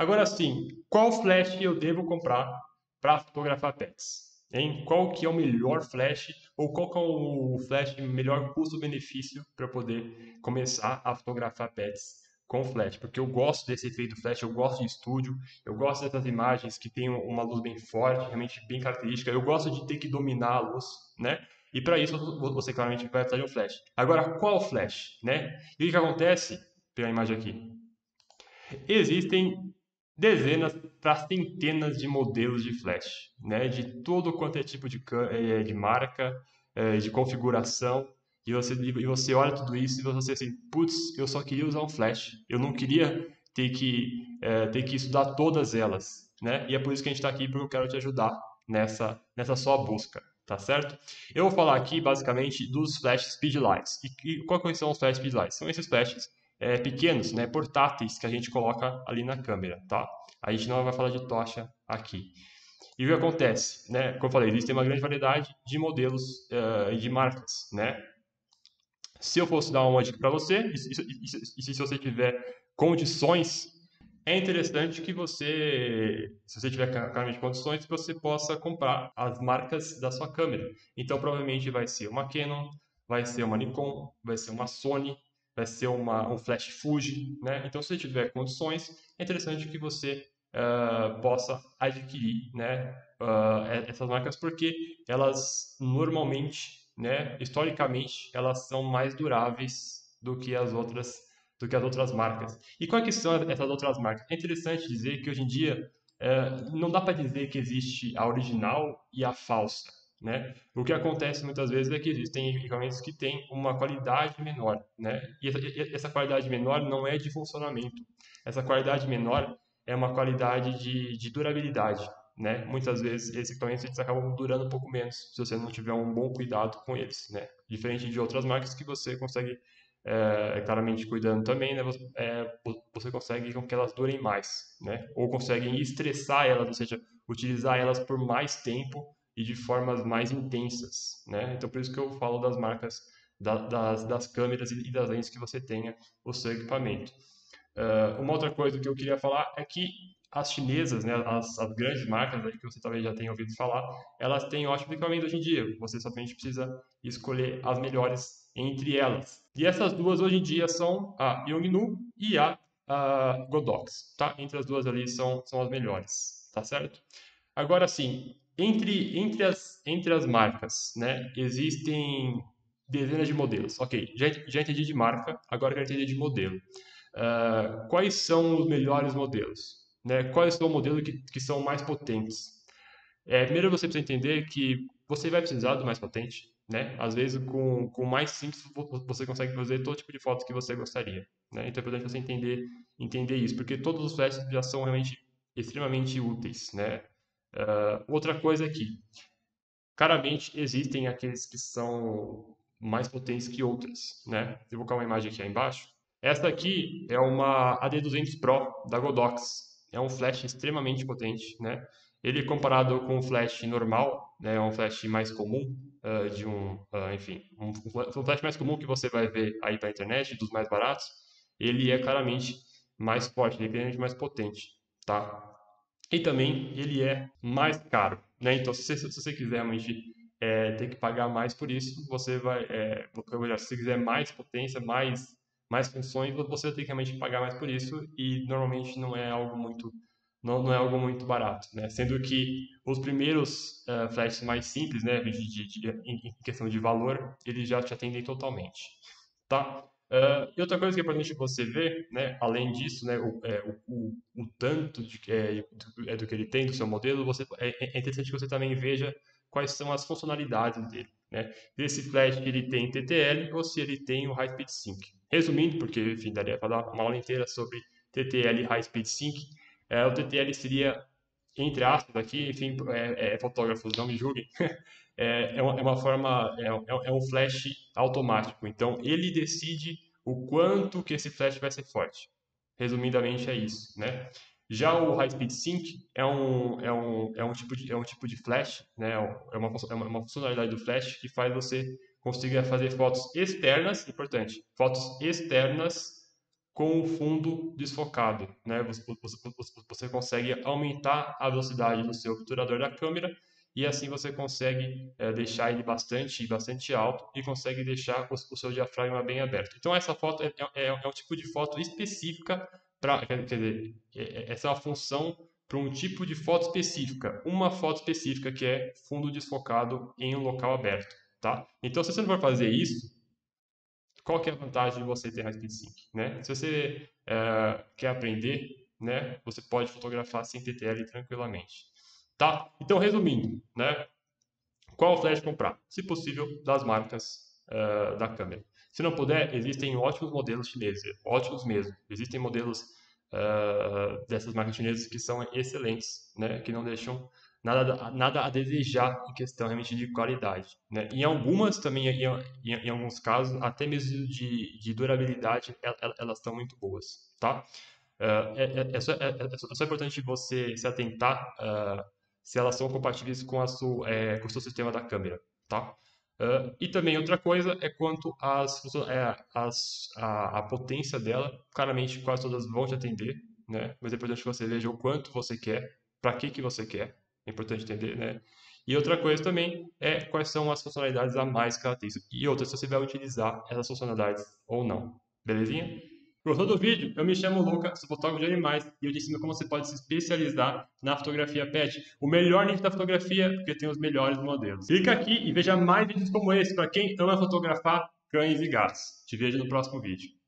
Agora sim, qual flash eu devo comprar para fotografar pets? Hein? Qual que é o melhor flash ou qual que é o flash melhor custo-benefício para poder começar a fotografar pets com flash? Porque eu gosto desse efeito flash, eu gosto de estúdio, eu gosto dessas imagens que tem uma luz bem forte, realmente bem característica. Eu gosto de ter que dominar a luz, né? E para isso você claramente vai precisar de um flash. Agora, qual flash, né? E o que acontece? Pegar a imagem aqui. Existem dezenas para centenas de modelos de flash, né? De todo quanto é tipo de, eh, de marca, eh, de configuração. E você, e você olha tudo isso e você assim, putz, eu só queria usar um flash. Eu não queria ter que, é, ter que estudar todas elas, né? E é por isso que a gente está aqui, porque eu quero te ajudar nessa, nessa sua busca, tá certo? Eu vou falar aqui, basicamente, dos flash speedlights. E, e quais são os flash speedlights? São esses flashes é, pequenos, né, portáteis, que a gente coloca ali na câmera, tá? A gente não vai falar de tocha aqui. E o que acontece? Né? Como eu falei, existe uma grande variedade de modelos uh, e de marcas, né? Se eu fosse dar uma dica para você, e, se você tiver condições, é interessante que você, se você tiver claramente condições, você possa comprar as marcas da sua câmera. Então, provavelmente vai ser uma Canon, vai ser uma Nikon, vai ser uma Sony, vai ser uma, um flash Fuji, né? Então, se você tiver condições, é interessante que você uh, possa adquirir, né? Uh, essas marcas porque elas normalmente, né? Historicamente, elas são mais duráveis do que as outras do que as outras marcas. E quais que são essas outras marcas? É interessante dizer que hoje em dia uh, não dá para dizer que existe a original e a falsa. Né? O que acontece muitas vezes é que existem equipamentos que têm uma qualidade menor, né? E essa, qualidade menor não é de funcionamento. Essa qualidade menor é uma qualidade de, de durabilidade, né? Muitas vezes esses equipamentos eles acabam durando um pouco menos se você não tiver um bom cuidado com eles, né? Diferente de outras marcas que você consegue é, claramente cuidando também, né? Você, é, você consegue com que elas durem mais, né? Ou conseguem estressar elas, ou seja, utilizar elas por mais tempo e de formas mais intensas, né? Então, por isso que eu falo das marcas da, das, das câmeras e das lentes que você tenha o seu equipamento. Uh, uma outra coisa que eu queria falar é que as chinesas, né, as, as grandes marcas aí que você talvez já tenha ouvido falar, elas têm ótimo equipamento hoje em dia. Você somente precisa escolher as melhores entre elas. E essas duas hoje em dia são a Yongnuo e a, a Godox, tá? Entre as duas ali são, são as melhores, tá certo? Agora sim, entre, entre, as, entre as marcas, né, existem dezenas de modelos. Ok, já, já entendi de marca, agora quero entender de modelo. Uh, quais são os melhores modelos? Né? Quais são os modelos que, que são mais potentes? É, primeiro você precisa entender que você vai precisar do mais potente. Né? Às vezes, com, com mais simples, você consegue fazer todo tipo de fotos que você gostaria. Né? Então é importante você entender, entender isso, porque todos os flashes já são realmente extremamente úteis. Né? Uh, outra coisa aqui, claramente existem aqueles que são mais potentes que outras, né? Eu vou colocar uma imagem aqui embaixo. Essa aqui é uma AD200 Pro da Godox. É um flash extremamente potente, né? Ele comparado com o flash normal, né, é um flash mais comum uh, de um, uh, enfim, um, um, flash mais comum que você vai ver aí para internet, dos mais baratos, ele é claramente mais forte, ele é claramente mais potente, tá? E também ele é mais caro, né? Então, se se você quiser realmente é, ter que pagar mais por isso, você vai, é, se você quiser mais potência, mais, mais funções, você vai ter que realmente pagar mais por isso e normalmente não é algo muito não, não é algo muito barato, né? Sendo que os primeiros uh, flashes mais simples, né, de, de, de, em questão de valor, eles já te atendem totalmente, tá? Uh, e outra coisa que é importante você ver, né, além disso, né, o, é, o, o, tanto de, é, do, é, do, que ele tem do seu modelo, você, é, é, interessante que você também veja quais são as funcionalidades dele. Né? Esse flash ele tem TTL ou se ele tem o High Speed Sync. Resumindo, porque enfim, daria para dar uma aula inteira sobre TTL e High Speed Sync, é, o TTL seria, entre aspas aqui, enfim, é, é fotógrafos, não me julguem, é, uma, é uma forma, é, um flash automático. Então, ele decide o quanto que esse flash vai ser forte. Resumidamente é isso, né? Já o High Speed Sync é um, é um, é um, tipo, de, é um tipo de flash, né? é, uma, é uma funcionalidade do flash que faz você conseguir fazer fotos externas, importante, fotos externas com o fundo desfocado. Né? Você, você, você, consegue aumentar a velocidade do seu obturador da câmera e assim você consegue é, deixar ele bastante, bastante alto e consegue deixar o, o seu diafragma bem aberto. Então essa foto é, é, é um tipo de foto específica para, quer dizer, é, é, essa é uma função para um tipo de foto específica, uma foto específica que é fundo desfocado em um local aberto, tá? Então se você não for fazer isso, qual que é a vantagem de você ter a Speed Sync, né? Se você é, quer aprender, né, você pode fotografar sem TTL tranquilamente, tá? Então, resumindo, né, qual flash comprar? Se possível, das marcas uh, da câmera. Se não puder, existem ótimos modelos chineses, ótimos mesmo. Existem modelos uh, dessas marcas chinesas que são excelentes, né, que não deixam nada, nada a desejar em questão realmente de qualidade. Né? Em algumas também, em, em, em alguns casos, até mesmo de, de durabilidade, elas estão muito boas, tá? Uh, é, é, é, só, é, é, só, importante você se atentar uh, se elas são compatíveis com, a sua, é, com o seu sistema da câmera, tá? Uh, e também outra coisa é quanto às, é, as, a, a potência dela, claramente quase todas vão te atender, né? Mas é importante que você veja o quanto você quer, para que, que você quer, é importante entender, né? E outra coisa também é quais são as funcionalidades a mais características. E outra, se você vai utilizar essas funcionalidades ou não. Belezinha? Gostou do vídeo? Eu me chamo Luca, sou fotógrafo de animais e eu te ensino como você pode se especializar na fotografia pet. O melhor nicho da fotografia, porque tem os melhores modelos. Clica aqui e veja mais vídeos como esse para quem ama fotografar cães e gatos. Te vejo no próximo vídeo.